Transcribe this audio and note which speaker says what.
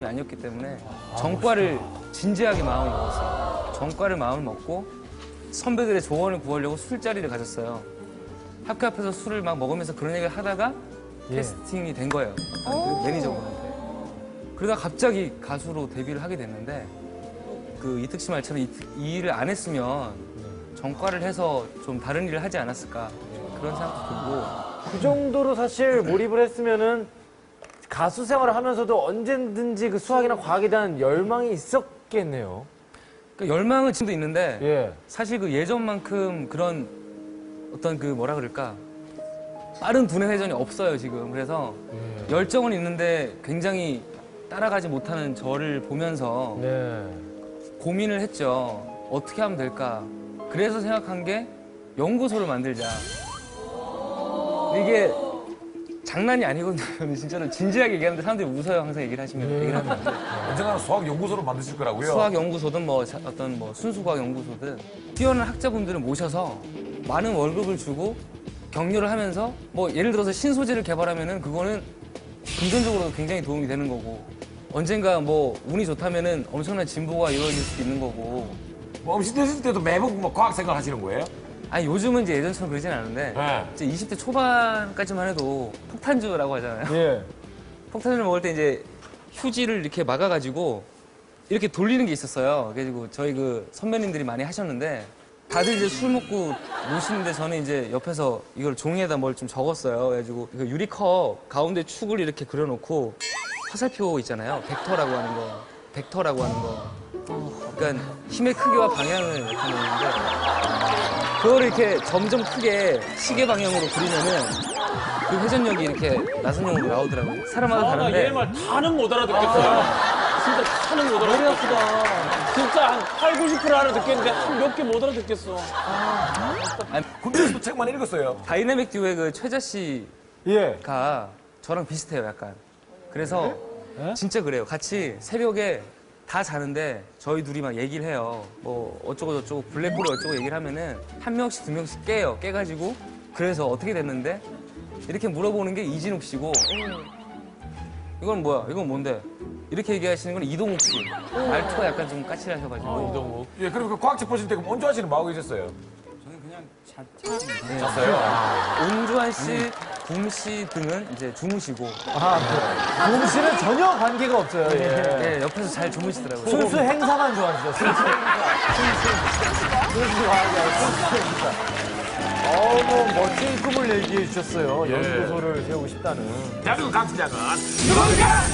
Speaker 1: 아니었기 때문에 전과를 진지하게 마음을 먹었어요. 전과를 마음을 먹고 선배들의 조언을 구하려고 술자리를 가졌어요. 학교 앞에서 술을 막 먹으면서 그런 얘기를 하다가 캐스팅이 된 거예요. 그 매니저분한테. 그러다 갑자기 가수로 데뷔를 하게 됐는데 그 이특 씨 말처럼 이, 이 일을 안 했으면 전과를 해서 좀 다른 일을 하지 않았을까 그런 생각도 들고
Speaker 2: 그 정도로 사실 몰입을 했으면은 가수 생활을 하면서도 언제든지 그 수학이나 과학에 대한 열망이 있었겠네요.
Speaker 1: 그러니까 열망은 지금도 있는데
Speaker 2: 예.
Speaker 1: 사실 그 예전만큼 그런 어떤 그 뭐라 그럴까 빠른 두뇌 회전이 없어요 지금 그래서 열정은 있는데 굉장히 따라가지 못하는 저를 보면서
Speaker 2: 네.
Speaker 1: 고민을 했죠 어떻게 하면 될까 그래서 생각한 게 연구소를 만들자 이게 장난이 아니거든요. 저는 진짜로 진지하게 얘기하는데 사람들이 웃어요. 항상 얘기를 하시면 얘기를 하면
Speaker 3: 언젠가는 수학 연구소를 만드실 거라고요.
Speaker 1: 수학 연구소든 뭐 자- 어떤 뭐 순수과학 연구소든 뛰어난 학자분들을 모셔서 많은 월급을 주고 격려를 하면서 뭐 예를 들어서 신소재를 개발하면은 그거는 금전적으로 굉장히 도움이 되는 거고 언젠가 뭐 운이 좋다면은 엄청난 진보가 이루어질 수도 있는 거고.
Speaker 3: 뭐 음식 드실 때도 매번 뭐 과학 생각 하시는 거예요?
Speaker 1: 아니 요즘은 이제 예전처럼 그러진 않은데
Speaker 3: 네.
Speaker 1: 이제 20대 초반까지만 해도 폭탄주라고 하잖아요.
Speaker 2: 예.
Speaker 1: 폭탄을 먹을 때 이제 휴지를 이렇게 막아가지고 이렇게 돌리는 게 있었어요. 그래가지고 저희 그 선배님들이 많이 하셨는데 다들 이제 술 먹고 노시는데 저는 이제 옆에서 이걸 종이에다 뭘 좀 적었어요. 그래가지고 그 유리컵 가운데 축을 이렇게 그려놓고 화살표 있잖아요. 벡터라고 하는 거. 벡터라고 하는 거. 그러니까 힘의 크기와 방향을 나타내는데 그거를 이렇게 점점 크게 시계 방향으로 그리면은 그 회전력이 이렇게 나선형으로 나오더라고요. 사람마다
Speaker 4: 아, 나
Speaker 1: 다른데
Speaker 4: 얘말 다는 못 알아듣겠어요. 진짜 다는 못 알아듣겠어. 진짜 한 8, 90% 알아듣겠는데 한 몇 개 못 알아듣겠어.
Speaker 3: 군대에서도 책 많이 읽었어요.
Speaker 1: 다이내믹 듀오의 그 최자 씨가
Speaker 2: 예.
Speaker 1: 저랑 비슷해요, 약간. 그래서 진짜 그래요. 같이 새벽에 다 자는데 저희 둘이 막 얘기를 해요. 뭐 어쩌고 저쩌고 블랙홀이 어쩌고 얘기를 하면은 한 명씩 두 명씩 깨요. 깨가지고 그래서 어떻게 됐는데 이렇게 물어보는 게 이진욱 씨고 이건 뭐야? 이건 뭔데? 이렇게 얘기하시는 건 이동욱 씨. 말투가 약간 좀 까칠하셔가지고.
Speaker 4: 이동욱.
Speaker 3: 예, 그리고 그 과학책 보실 때 그럼 언제 하시는 뭐 하고 계셨어요?
Speaker 1: 저는 그냥 잤,
Speaker 3: 잤어요?
Speaker 1: 온주환 씨, 붐씨 등은 이제 주무시고
Speaker 2: 곰 씨는 전혀 관계가 없어요. 예.
Speaker 1: 예, 옆에서 잘 주무시더라고요.
Speaker 2: 순수 행사만 좋아하시죠. 순수 행사. 순수 순수 행사. 어우, 뭐 멋진 꿈을 얘기해 주셨어요. 연구소를 세우고 싶다는.
Speaker 3: 대한민국 강수장은 누군가!